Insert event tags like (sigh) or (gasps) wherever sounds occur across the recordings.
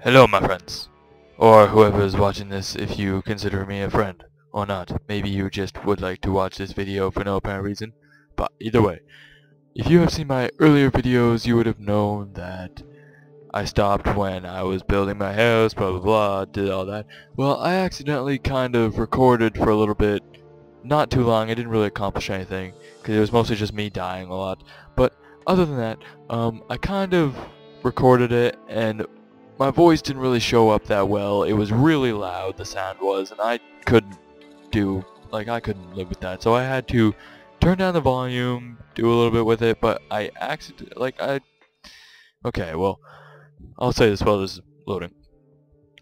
Hello, my friends. Or whoever is watching this, if you consider me a friend. Or not. Maybe you just would like to watch this video for no apparent reason. But either way, if you have seen my earlier videos, you would have known that I stopped when I was building my house, blah blah blah, did all that. Well, I accidentally kind of recorded for a little bit. Not too long, I didn't really accomplish anything, because it was mostly just me dying a lot. But other than that, um, I kind of recorded it, and my voice didn't really show up that well. It was really loud, the sound was, and I couldn't do, like, I couldn't live with that. So I had to turn down the volume, do a little bit with it, but I accidentally, like, I, okay, well, I'll say this while this is loading.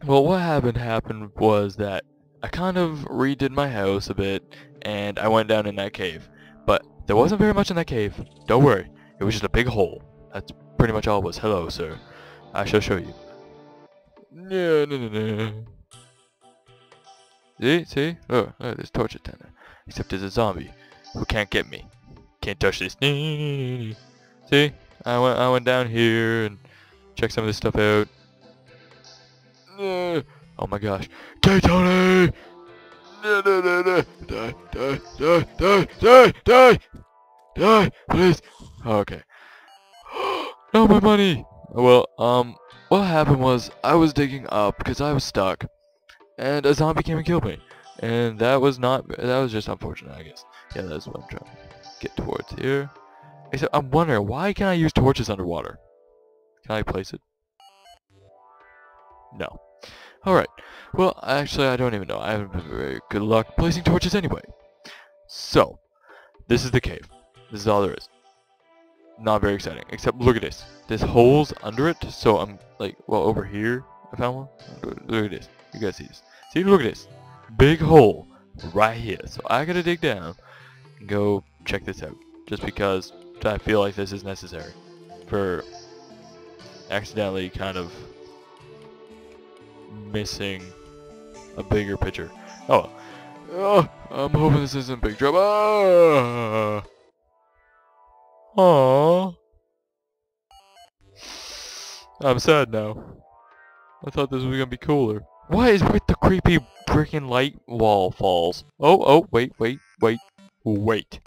Well, what happened happened was that I kind of redid my house a bit, and I went down in that cave. But there wasn't very much in that cave. Don't worry. It was just a big hole. That's pretty much all it was. Hello, sir. I shall show you. No, no, no, no. See? See? Oh, oh there's torches down there. Except there's a zombie who can't get me. Can't touch this. See? I went I went down here and checked some of this stuff out. Uh, oh my gosh. Die, Tony! No, no, no, no. Die, die, die, die, die, die! Die, please. Okay. no, my money! Well, um, what happened was I was digging up because I was stuck, and a zombie came and killed me, and that was not that was just unfortunate, I guess. Yeah, that's what I'm trying to get towards here. Except I'm wondering why can I use torches underwater? Can I place it? No. Alright. Well, actually, I don't even know. I haven't been very good luck placing torches anyway. So, this is the cave. This is all there is not very exciting. Except look at this. There's holes under it, so I'm like, well, over here, I found one. Look at this. You guys see this? See, look at this. Big hole right here. So I gotta dig down and go check this out. Just because I feel like this is necessary for accidentally kind of missing a bigger picture. Oh, oh I'm hoping this isn't big trouble. Ah! Aww. I'm sad now. I thought this was gonna be cooler. What is with the creepy freaking light wall falls? Oh, oh, wait, wait, wait, wait.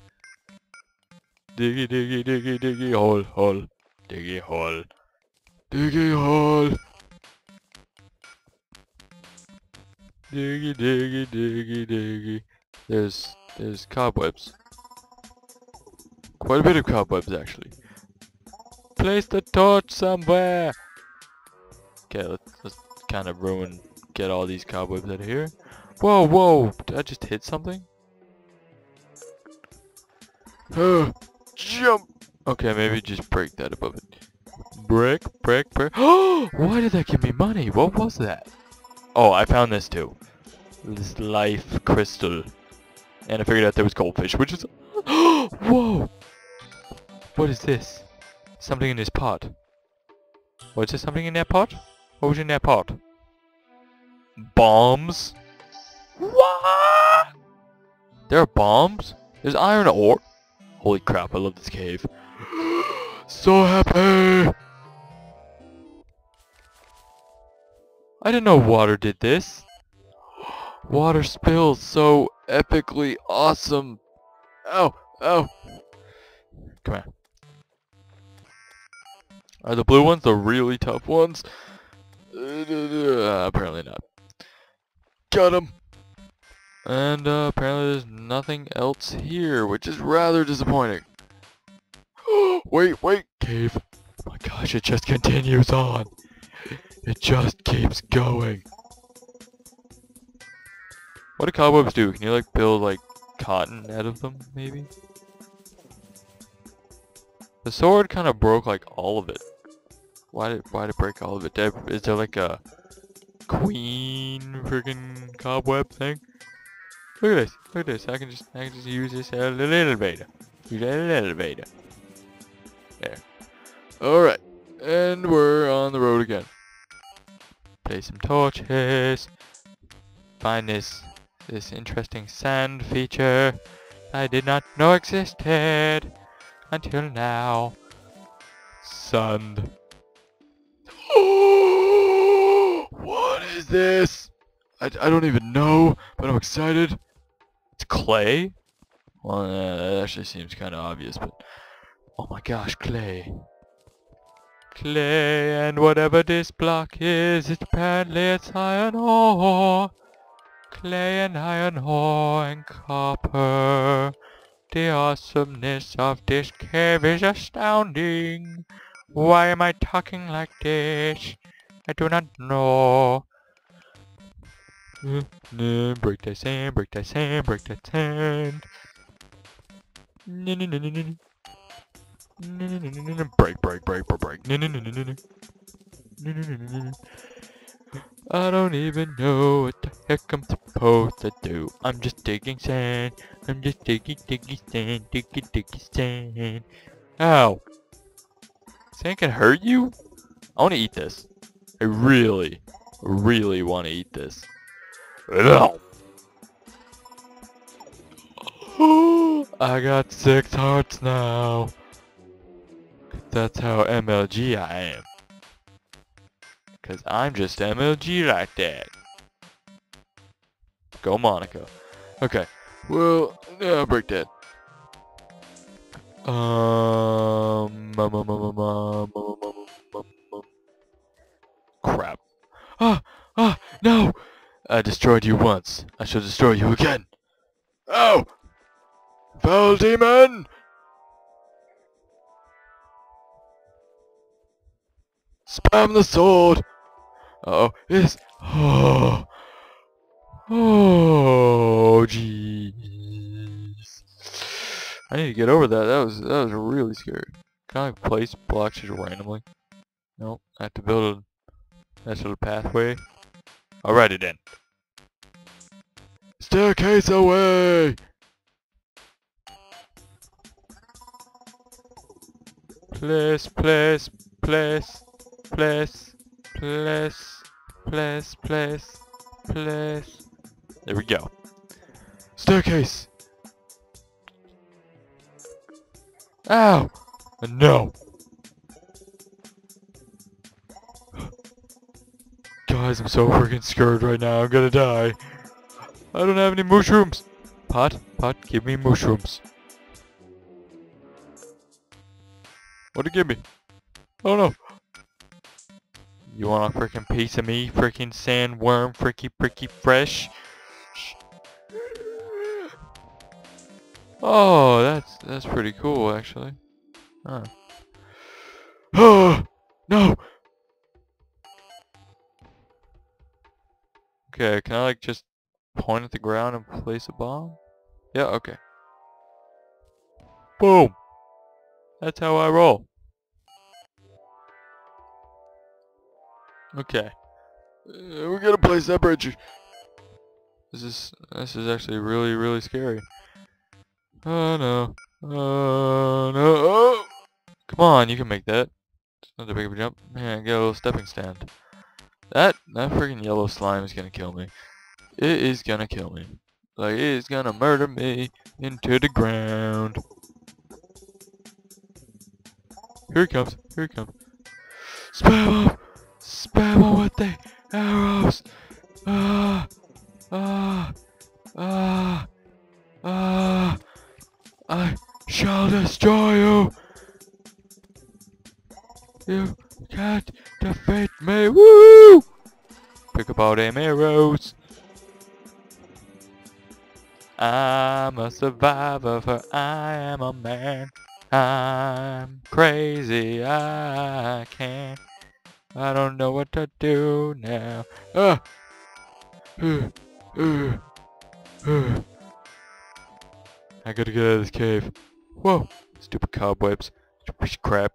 Diggy, diggy, diggy, diggy, hole, hole. Diggy, hole. Diggy, hole. Diggy, diggy, diggy, diggy. There's, there's cobwebs. Quite a bit of cobwebs, actually. Place the torch somewhere! Okay, let's, let's kind of ruin, get all these cobwebs out of here. Whoa, whoa! Did I just hit something? (gasps) Jump! Okay, maybe just break that above it. Break, break, break. Oh! (gasps) Why did that give me money? What was that? Oh, I found this too. This life crystal. And I figured out there was goldfish, which is... (gasps) Whoa! What is this? Something in this pot. What is there something in that pot? What was in that pot? Bombs? What? There are bombs? There's iron ore? Holy crap, I love this cave. (gasps) so happy! I didn't know water did this. (gasps) Water spills so epically awesome. Oh, oh. Come on. Are the blue ones the really tough ones? Uh, apparently not. Got him! And uh, apparently there's nothing else here, which is rather disappointing. (gasps) wait, wait, cave. Oh my gosh, it just continues on. It just keeps going. What do cobwebs do? Can you like build like cotton out of them, maybe? The sword kind of broke like all of it. Why did why did it break all of it? Is there like a queen freaking cobweb thing? Look at this. Look at this. I can just I can just use this a little bit. Use a little bit. There. Alright. And we're on the road again. Play some torches. Find this this interesting sand feature I did not know existed until now. Sand. This? I, I don't even know, but I'm excited. It's clay? Well, uh, that actually seems kind of obvious, but... Oh my gosh, clay. Clay, and whatever this block is, it's apparently it's iron ore. Clay and iron ore and copper. The awesomeness of this cave is astounding. Why am I talking like this? I do not know. Break that sand, break that sand, break that sand. Break, break, break, break, break. I don't even know what the heck I'm supposed to do. I'm just digging sand. I'm just digging, digging sand, digging, digging sand. Ow. Sand can hurt you? I want to eat this. I really, really want to eat this. I got six hearts now. That's how MLG I am. Cause I'm just MLG like that. Go Monica. Okay. Well, yeah, break that. Um, crap. Ah, ah, no! I destroyed you once. I shall destroy you again. Oh! Foul demon! Spam the sword! Uh oh, it's... Oh, oh, jeez. I need to get over that. That was that was really scary. Can I place blocks just randomly? Nope. I have to build a nice little pathway. Alrighty then. Staircase away! Place, place, place, place, place. Place, place, place. There we go. Staircase! Ow! No! Guys, I'm so freaking scared right now. I'm gonna die. I don't have any mushrooms. Pot, pot, give me mushrooms. What'd it give me? Oh no. You want a freaking piece of me, freaking sandworm, freaky pricky fresh? Oh, that's that's pretty cool actually. Huh. Oh (gasps) no. Okay, can I like just point at the ground and place a bomb? Yeah, okay. Boom. That's how I roll. Okay. Uh, we gotta place that bridge. This is this is actually really really scary. Oh no. Oh no. Oh! Come on, you can make that. It's not that big of a jump. Man, get a little stepping stand. That that freaking yellow slime is gonna kill me. It is gonna kill me. Like it is gonna murder me into the ground. Here he comes. Here he comes. Spam up! Spam them with the arrows. Ah, ah, ah, ah. I shall destroy you. You can't defeat me. Woo! Pick up all them arrows. I'm a survivor, for I am a man. I'm crazy, I can't I don't know what to do now. Ah! I gotta get out of this cave. Whoa! Stupid cobwebs. Crap.